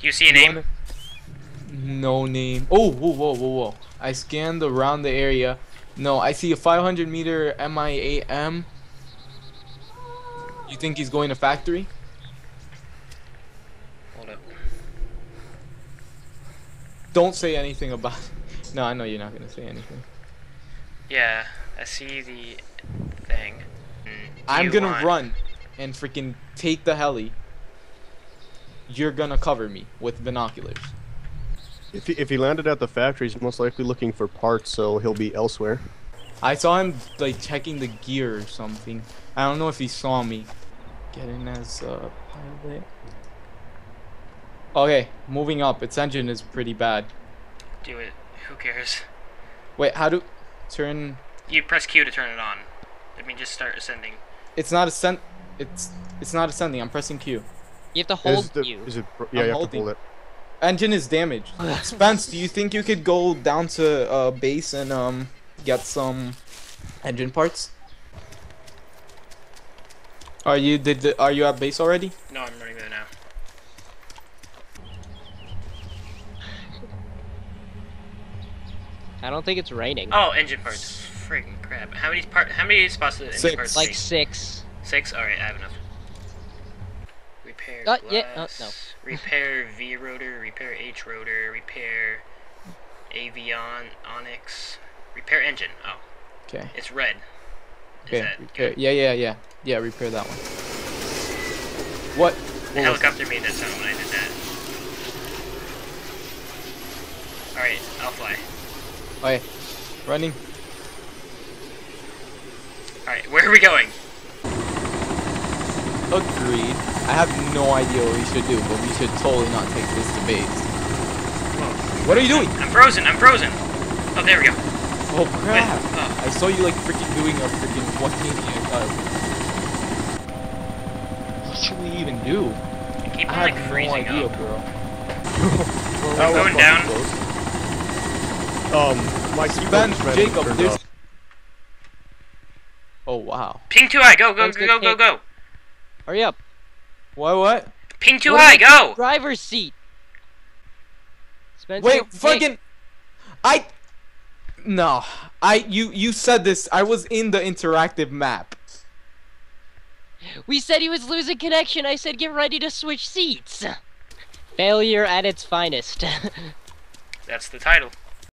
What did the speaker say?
Do you see a name? No name. Oh, whoa, whoa, whoa, whoa. I scanned around the area. No, I see a 500 meter MIAM. You think he's going to factory? Hold up. Don't say anything about. it. No, I know you're not gonna say anything. Yeah, I see the thing. Do I'm gonna run and freaking take the heli. You're gonna cover me with binoculars. If he, if he landed at the factory, he's most likely looking for parts, so he'll be elsewhere. I saw him like checking the gear or something. I don't know if he saw me. Get in as a pilot. Okay, moving up. Its engine is pretty bad. Do it. Who cares? Wait, how do turn? You press Q to turn it on. Let me just start ascending. It's not ascend. It's it's not ascending. I'm pressing Q. You have to Is, hold the, you. is it? Yeah, I'm you have holding. to hold it. Engine is damaged. Spence, do you think you could go down to uh, base and um get some engine parts? Are you did the, are you at base already? No, I'm running there now. I don't think it's raining. Oh, engine parts. Freaking crap. How many part? How many spots do the engine Six. parts like take? six. Six. All right, I have enough. Repair Uh, glass. yeah, uh, no. Repair V rotor. Repair H rotor. Repair Avion Onyx. Repair engine. Oh, Okay. it's red. Is Okay. that Repair. good? Yeah, yeah, yeah. Yeah, repair that one. What? The what helicopter made that sound when I did that. All right, I'll fly. Okay. Running. All right, where are we going? Agreed. I have no idea what we should do, but we should totally not take this debate. base. What are you doing? I'm frozen. I'm frozen. Oh, there we go. Oh crap! Oh. I saw you like freaking doing a freaking 180. Uh, what should we even do? I keep I on have like no freezing idea, up. bro. That going down. close. Um, my keyboard Ben, just Jacob, there's. Oh wow. Ping too high. Go, go, Let's go, go, go, go. Hurry up. What? What? Ping too What high. Go. Driver's seat. Spencer, Wait, hey, fucking. I. No, I. You. You said this. I was in the interactive map. We said he was losing connection. I said get ready to switch seats. Failure at its finest. That's the title.